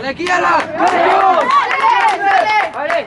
¡Alekiala! ¡Ale! ¡Ale! ¡Ale!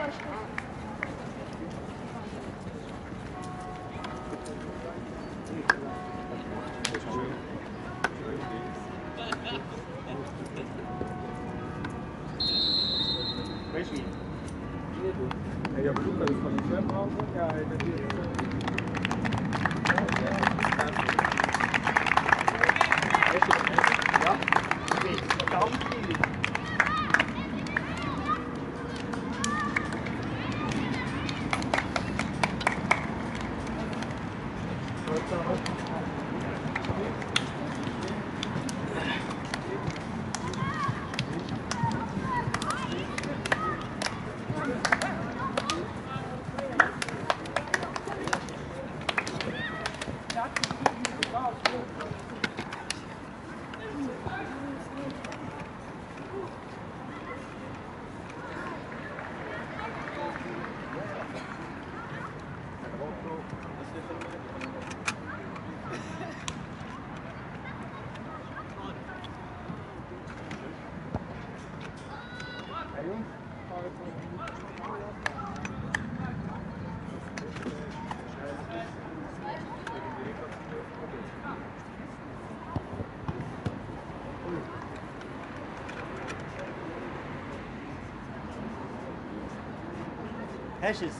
Hesches.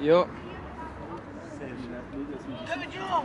Jo. Sehr schön. Ich noch.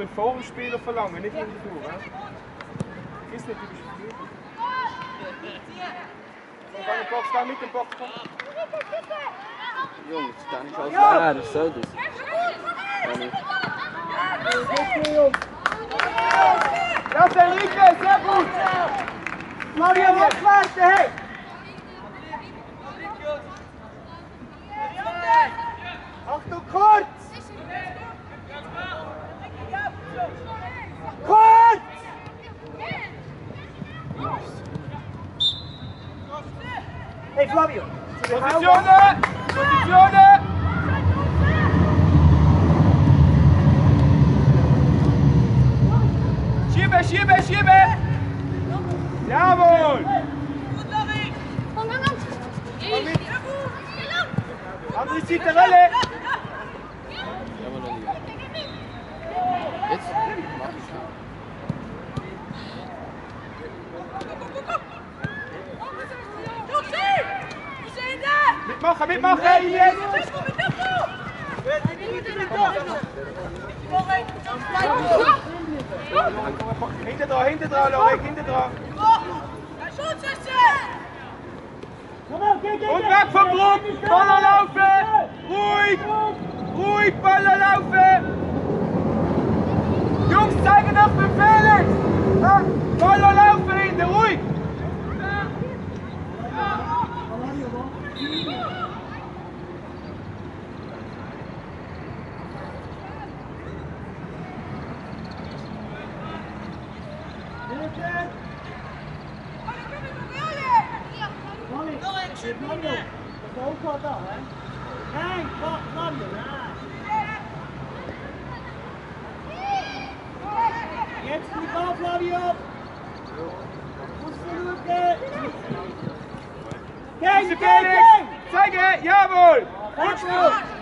Und dem Spieler verlangen, nicht hinterher. hè? Ist nicht typisch verkehrt. So, Kann den Box da mit dem Box het kan niet zo zwaar, dus zo dus. Das ist Enrique, sehr gut! Fabio, wegwerken, hey! Achtung, kurz! Pozycjone! Mitmachen, mitmachen! Ilias! Hinter dran, hinter dran, Lorik, hinter dran! Kom op, kijk, kijk! Und weg vom Druck! Ballen laufen! Ruhig! Ruhig, Ballen laufen! Jungs, zeigen das mit Felix! Ballen laufen hinten, ruhig! Watch out!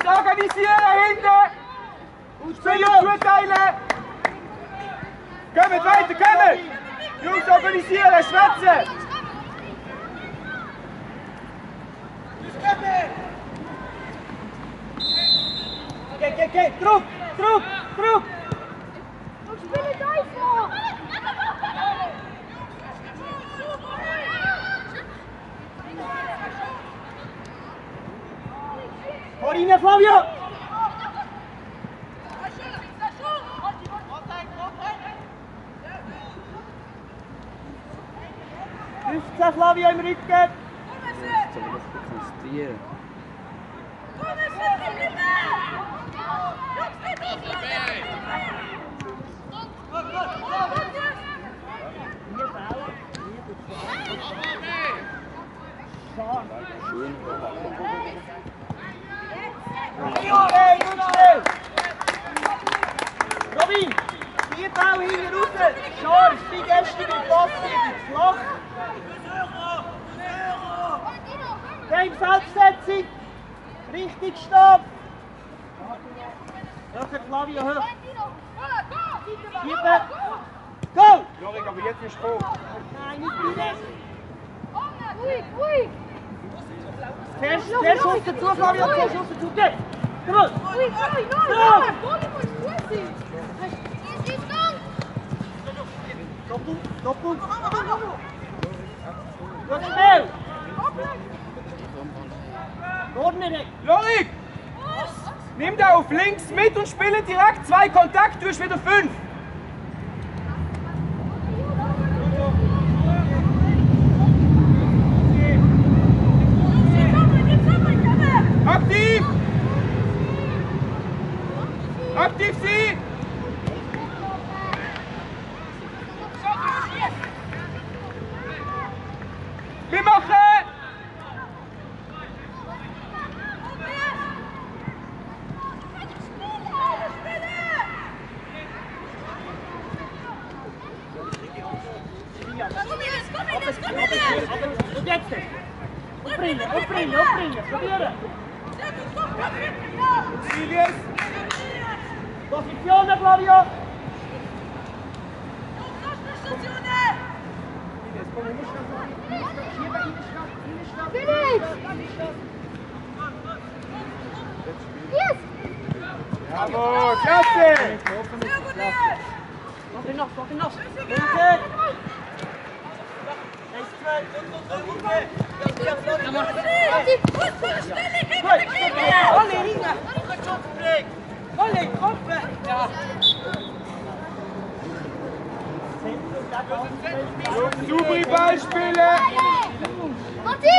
Saca Niciera, gente! Speler urteilen! Kommt weiter, kommt! Jungs, organisieren, schwätzen! Kijk, kijk, kijk, druk, druk, druk! Hoe spelen Duitsland? Corine Fabio! Hüfte Flavio im Rücken! Ich muss. Schön. Robin, die Bau hinten raus, scharf, wie gestern im Pass, flach. Game Selbstsetzung, richtig Stab. Höher, Flavio, höher. Gib Go! Jorik, aber jetzt nicht hoch. Nein, nicht wieder. Ruhig, ruhig. There's, there's hope to two, Flavio, there's hope to two. Get! Come on! No, no, no! No! Doppel, doppel. Wat snel! Dominik! Lorik! Nimm da auf links mit und spiele direkt zwei Kontakt durch wieder fünf. Spielen! Matti!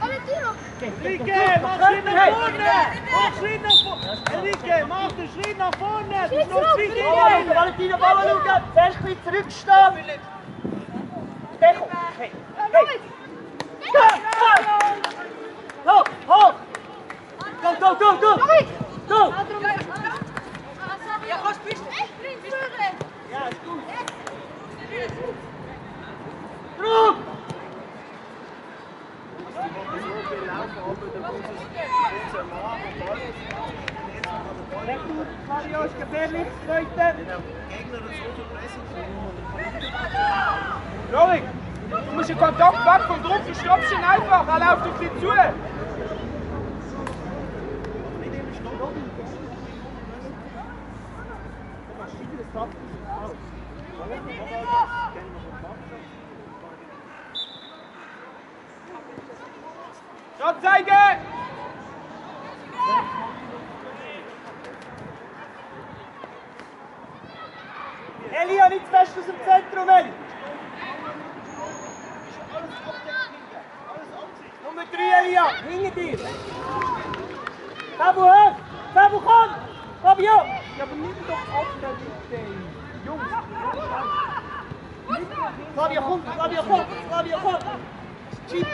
Valentino! Enrique, mach Schritt nach vorne. Mach Schritt nach vorne. Enrique, mach den Schritt nach vorne. Du bist noch zwei Kilometer. Valentino, Ball schauen. Zuerst ein bisschen zurückstehen. Deco. Hey. Hey. Hoch, hoch. Go, go, go, go. Go. Ja, bist du? Ich bin Führer! Ja, ist gut. Gefährlich, Leute. Du musst Kontakt du stoppst ihn einfach, zu. Zeigen! Elia, nicht zu fest aus dem Zentrum, Eli. Nummer 3, Elia, hinter dir. Tabu, hoch. Tabu, komm. Fabio. Ja, aber nimm doch ab, der bitte. Jungs, Fabio, komm. Fabio, komm. Fabio, komm. Chip.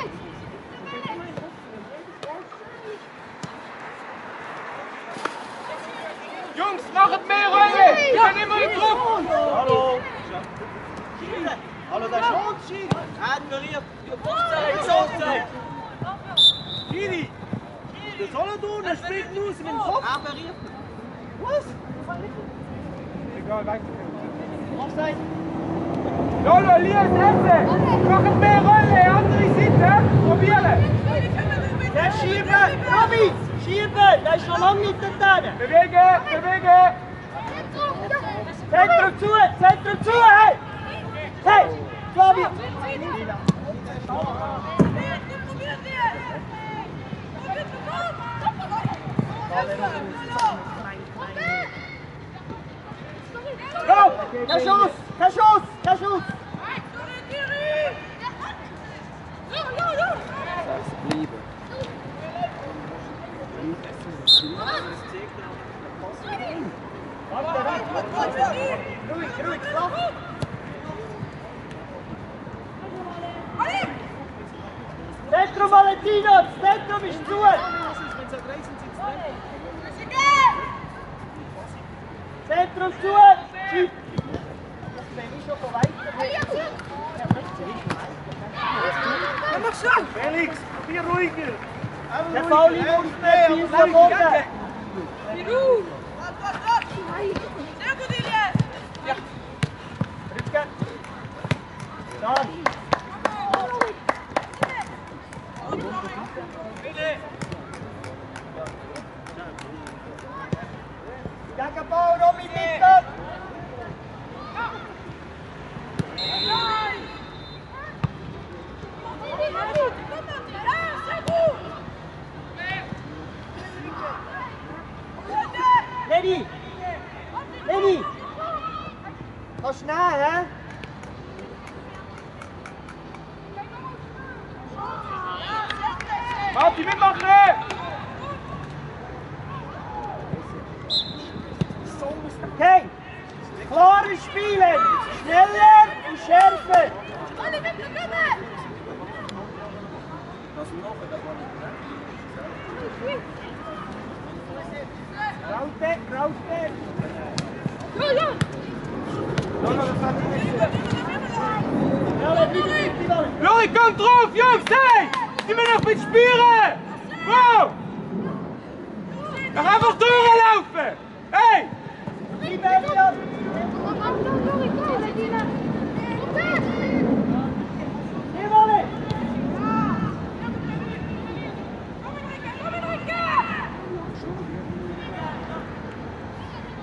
Machen mehr Räume! Übernehmen wir den Druck! Hallo! Hallo, der Schonschiri! Admiriert! Ihr Fußzeit, Schoßzeit! Schiri! Wir sollen tun, er springt raus mit dem Kopf! Admiriert! Was? Egal, weg! Offside! Lolo, Elias, Hände! Machen mehr Rolle, Andere Seite! Probieren! Der Schieber! Robby! Schieben. Der ist schon lange nicht da. Bewegen, bewegen! Zentrum zu, Zentrum zu, hey! Hey, Flavio! Go! Kein Schuss, kein Schuss, kein Schuss! Bleiben. Zentrum Valentino, Zentrum ist zu! Zentrum zu! Schieb! Wenn ich schon von weitem... Mach schon! Felix, wir ruhiger! Der Pauli muss mehr, auf der Boden! Ruhe! Right. Ik kom erop, jongens, hey! Je moet nog iets spuren. Wow! We gaan nog doorlopen! Hey! Wie ben je dan?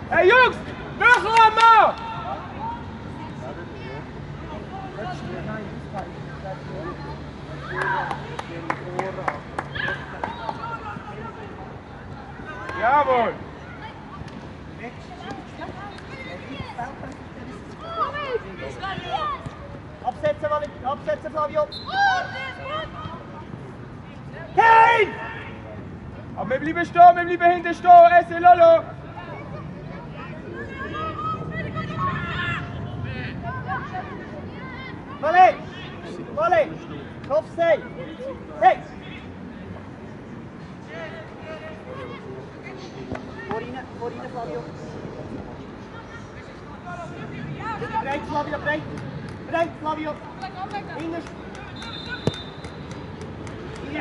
Hey jongens, Hey! Hey! Corine, Corine, Flavio, breed. Breed, Flavio. Yes.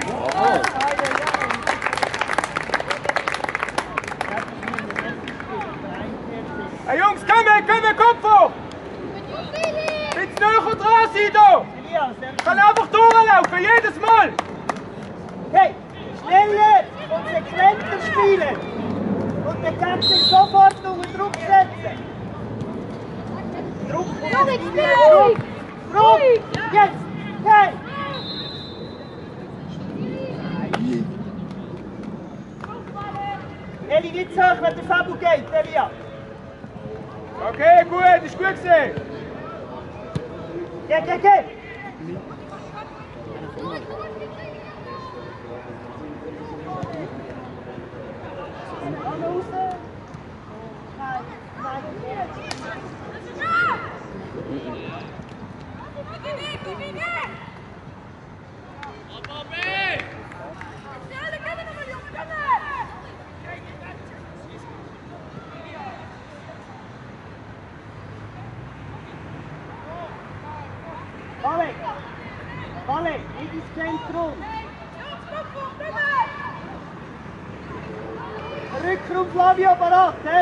Oh. 張ろう。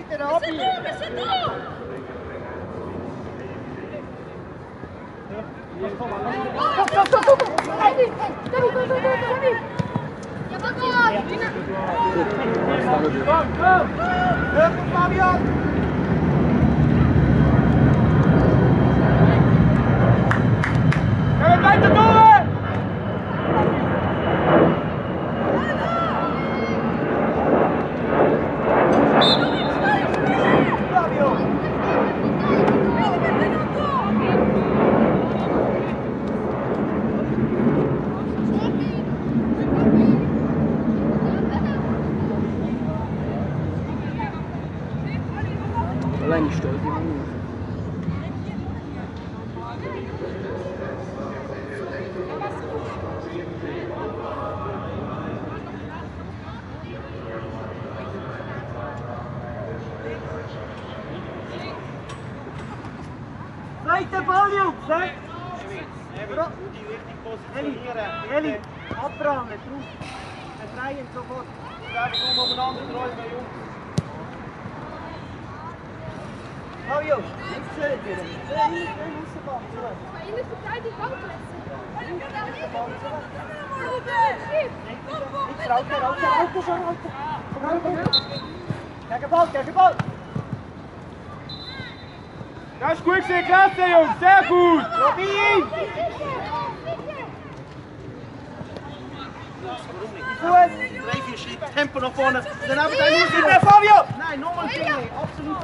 Idite na obi! Besedno, besedno! Stop, stop, stop! Ja ajde, ajde, ajde, ajde! Jabakon! Ja, kom! Kom, Fabian! Kijk, blijf Ja, doel! Take the volume, Zach. Ellie, abprallen, drauf. Wir drehen sofort. Wir kommen umeinander, drei bei uns. Oh Jungs, jetzt seht ihr. Wir müssen den Ball zurück. Ihr müsst gleich die Ball Jetzt raus, raus, raus, raus, raus, raus. Gegen Ball, gegen Ball. Das ist gut gewesen, klasse Jungs, sehr gut! Robin! Fuß! Drei, vier Schritte, Tempo nach vorne. Dann aber dein Fuß hinter Fabio! Nein, nochmal Finger, absolut.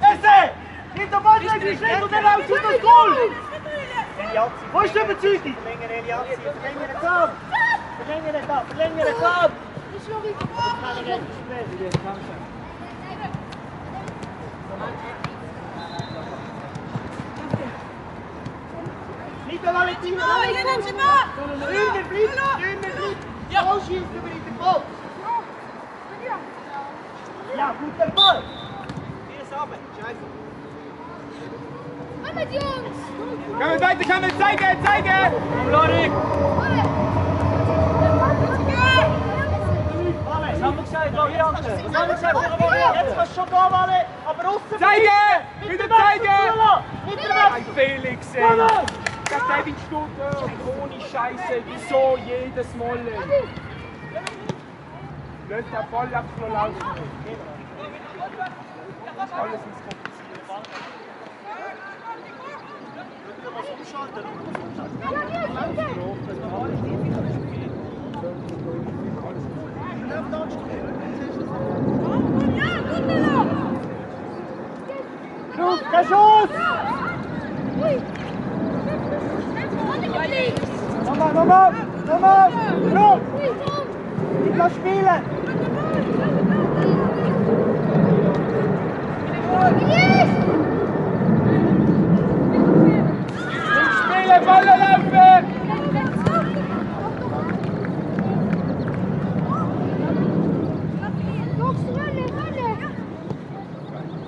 Esse! Hinter Ball, drei, vier Schritte und dann tut das Goal! Eliazzi. Wo ist die Überzeugung? Verlängere Eliazzi, verlängere Kampf! Verlängere Kampf, verlängere Kampf! Nicht Bitte alle Team! Dünner Blick, dünner Blick! Ausschießen über den Kopf! Ja, guter Ball! Hier ist aber, scheiße! Komm mit, Jungs! Komm mit weiter, komm mit, zeige, zeige! Komm, Lorik! Jetzt kannst du schon da, Wale! Aber aussen! Zeige! Wieder zeigen! Wieder weg! Felix! Ey. Das David Stutter, ohne Scheiße, wieso jedes Mal? Lass der Ball einfach nur laufen. Ist alles ins Kompliziert. Schuss, kein Schuss! Nochmal, nochmal, nochmal! Los! Ich kann spielen! Spielen, Ball laufen!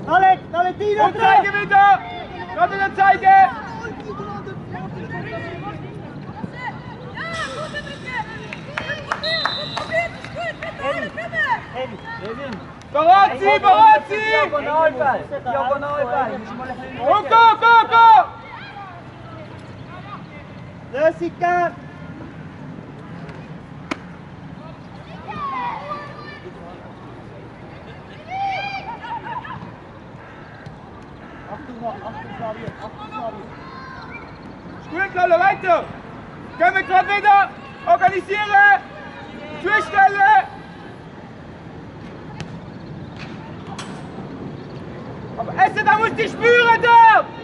Alec, Valentino, Und zeigen wieder! Gerade wieder zeigen! Barazzi, Barazzi! Diagonal il pari, diagonal il pari. Go, go, go, go! Desce! ist die Spüre!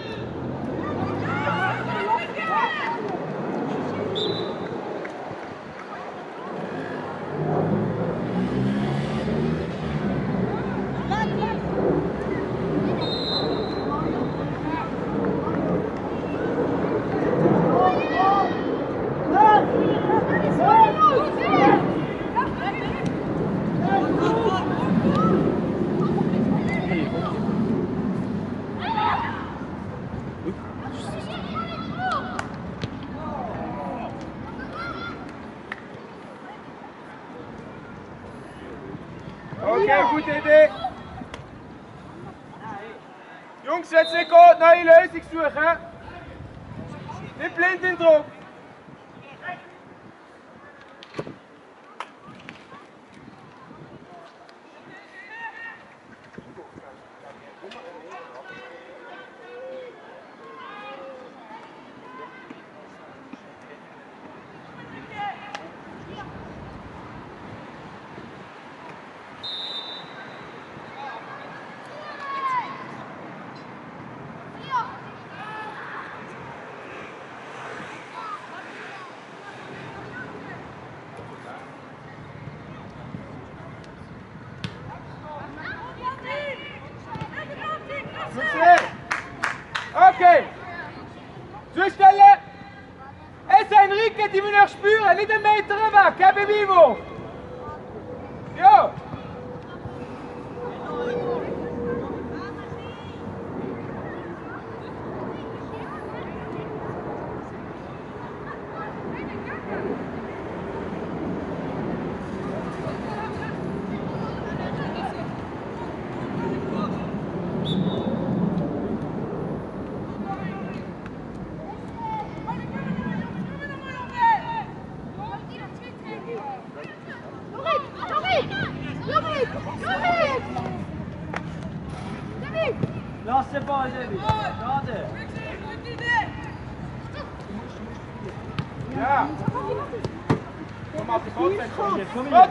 coming.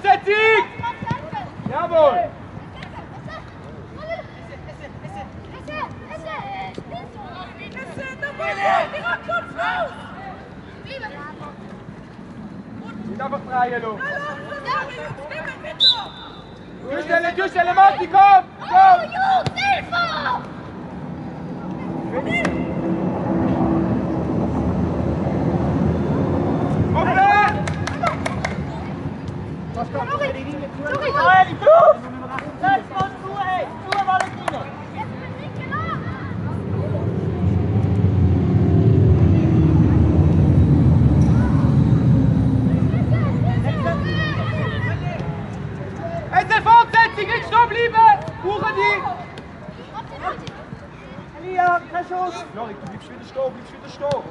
stopp, ich wieder stopp.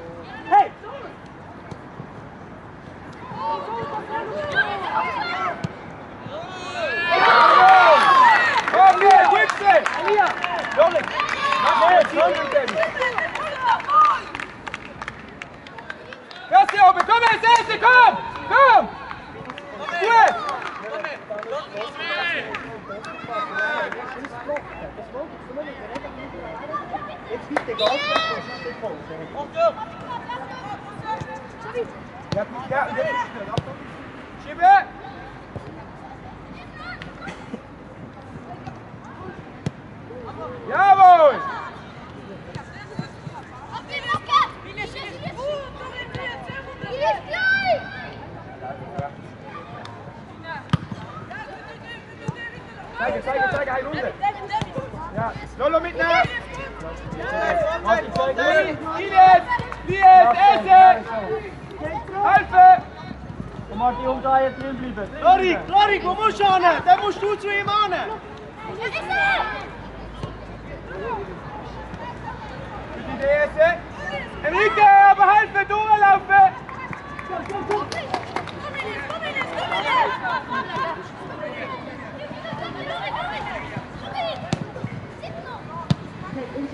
Zeige, zeige, zeige, eine Runde! Ja, Lolo mitnehmen! Ines! Ines, Esse! Hilfe! Martin, umdrehen, drin bleiben. Lorik, Lorik, wo musst du hin? Dann musst du zu ihm hin. Die Esse! Enrique, aber helfen, durchlaufen! Und raus! Enrique, komm raus! Yes, Valentino! Enrique, du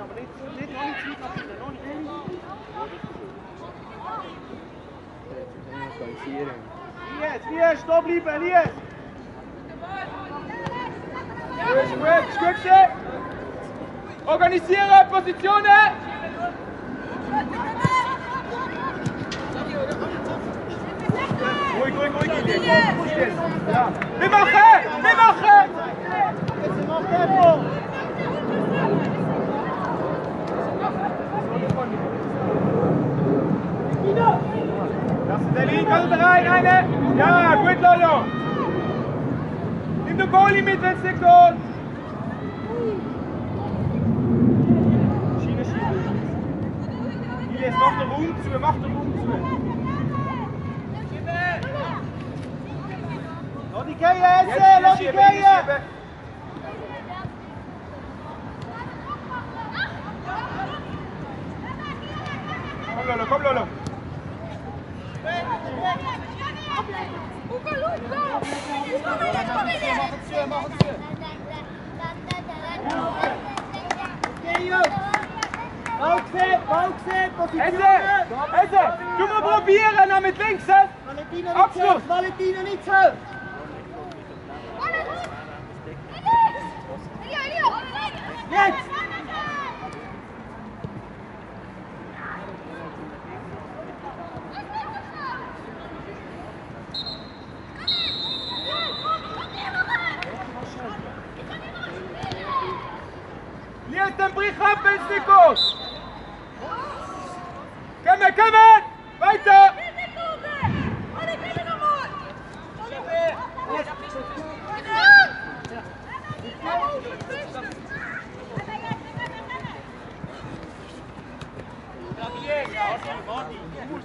aber nicht, nicht, noch nicht zu weit nach hinten, noch nicht. Lies, Lies, stehen bleiben, Lies! Gut, ist gut, ist gut gewesen. Organisieren, Positionen! Ruhig, ruhig, ruhig. Komm, zu. Lass die gehen, Esse, Jetzt lass die schieben,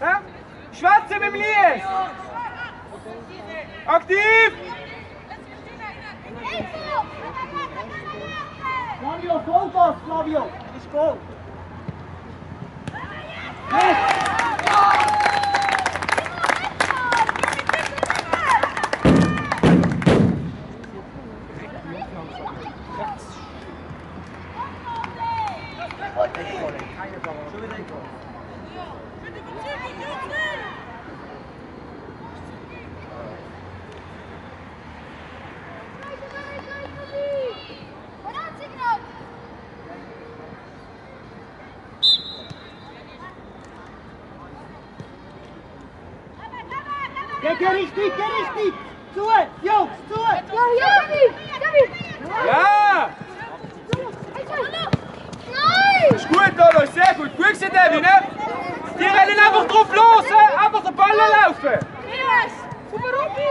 Ja? Schwätze mit dem Lies! Aktiv! Flavio, Vollgas, Flavio! Ist Goal! Geh, Super Robby!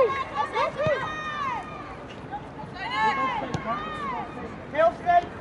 Geh aufs Feld!